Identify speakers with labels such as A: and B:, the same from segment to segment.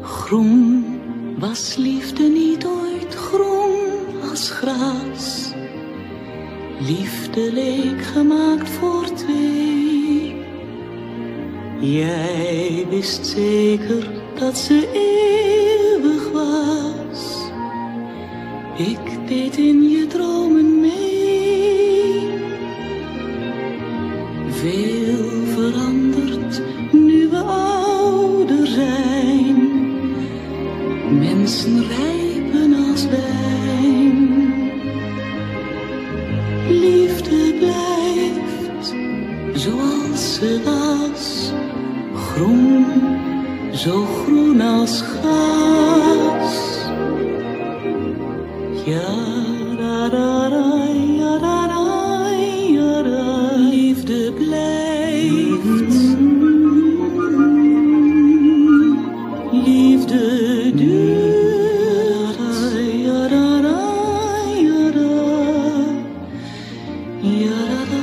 A: Groen was liefde niet ooit groen als gras. Liefde leek gemaakt voor twee. Jij wist zeker dat ze eeuwig was. Ik deed in je dromen mee. Mensen rijpen als wijn. Liefde blijft zoals ze was. Groen, zo groen als gras. Ja, da, da, da, Ja, da.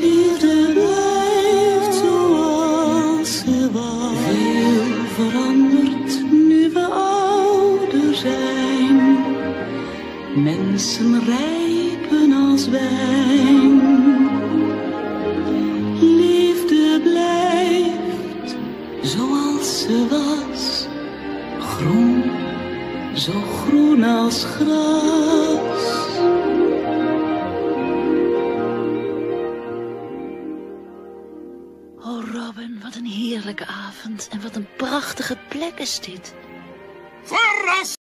A: Liefde blijft zoals ze was. Veel veranderd nu we ouder zijn. Mensen rijpen als wijn. Liefde blijft zoals ze was. Groen, zo groen als gras.
B: Oh Robin, wat een heerlijke avond en wat een prachtige plek is dit.
C: Verras!